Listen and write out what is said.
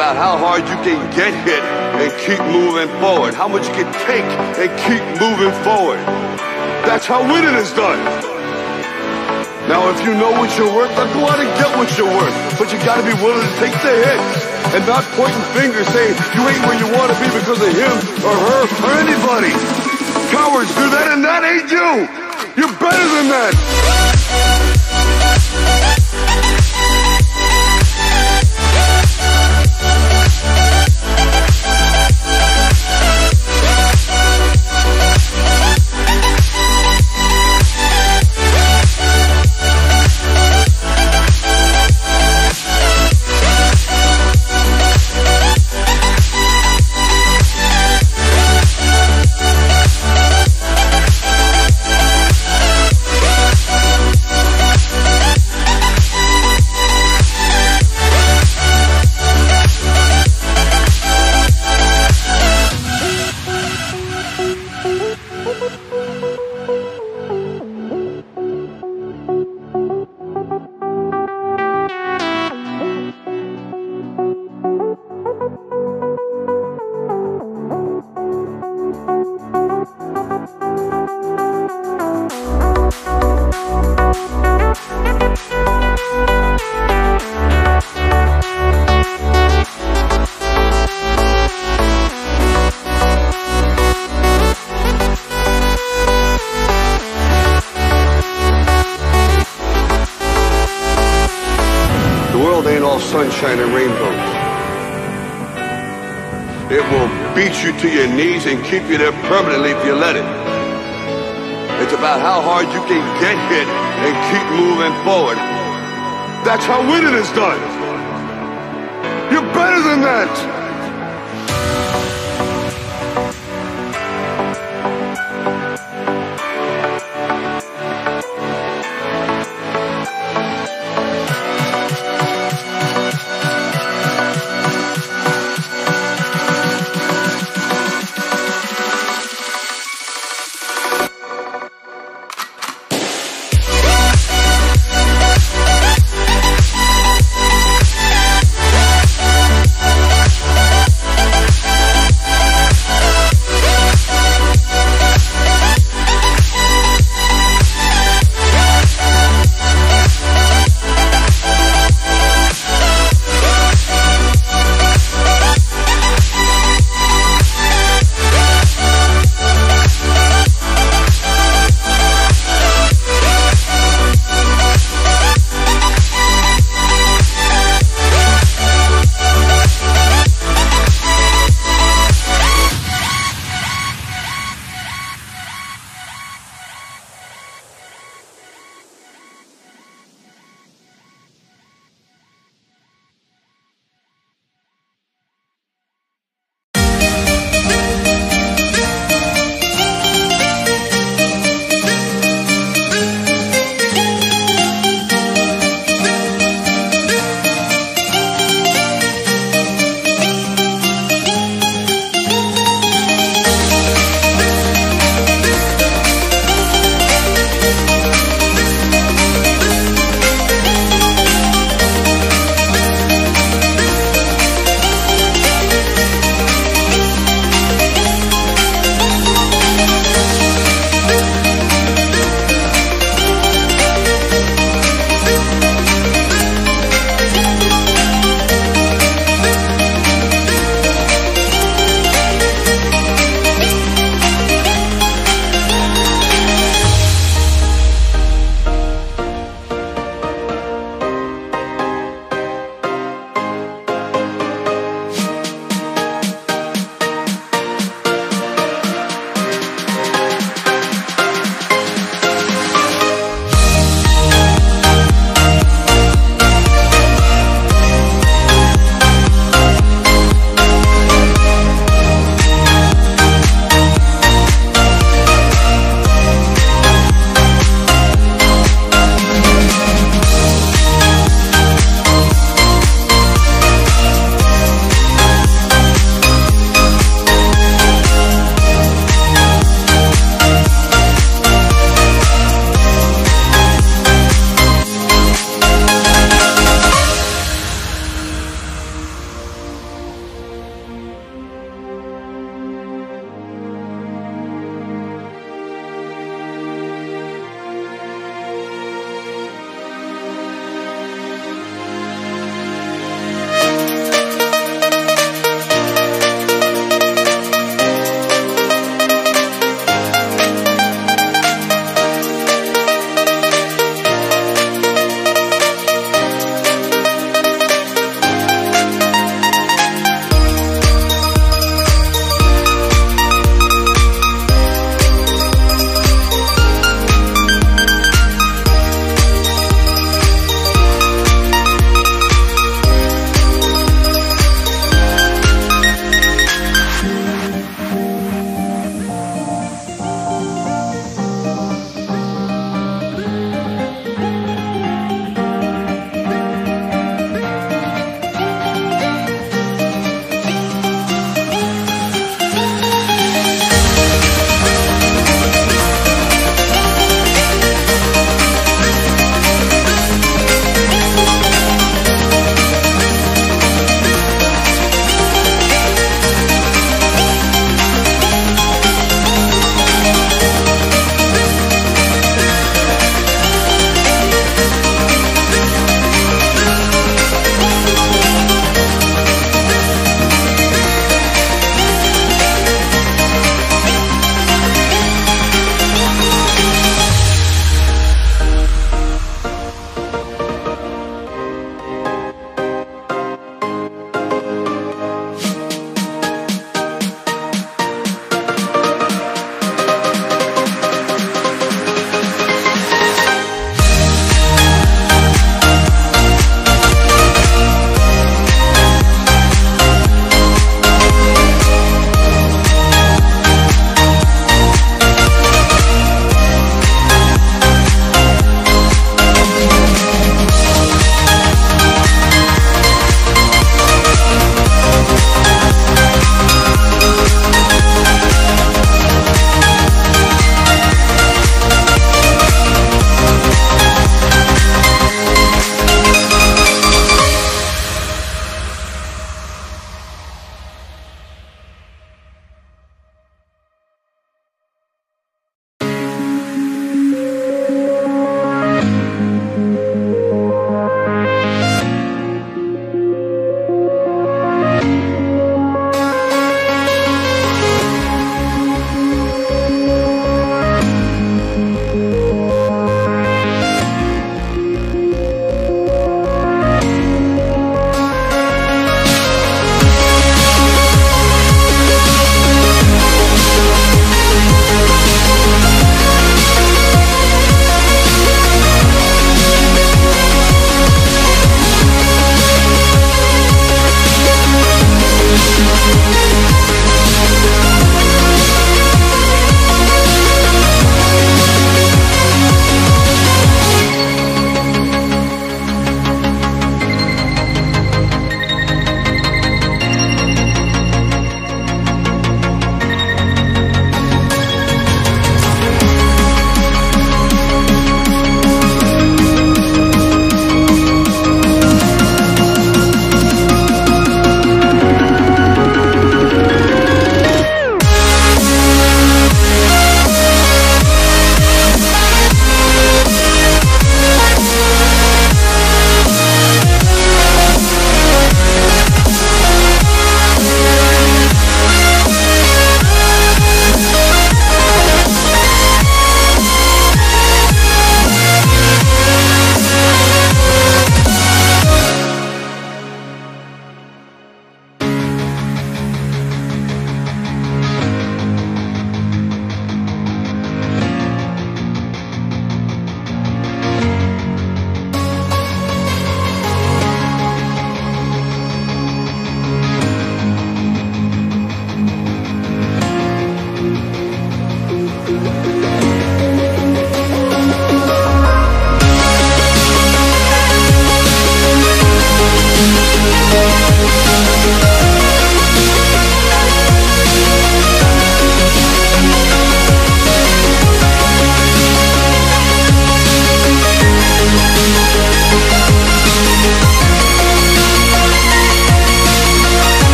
about how hard you can get hit and keep moving forward. How much you can take and keep moving forward. That's how winning is done. Now, if you know what you're worth, then go out and get what you're worth. But you gotta be willing to take the hits and not pointing fingers saying you ain't where you wanna be because of him or her or anybody. Cowards do that and that ain't you. You're better than that. Keep you there permanently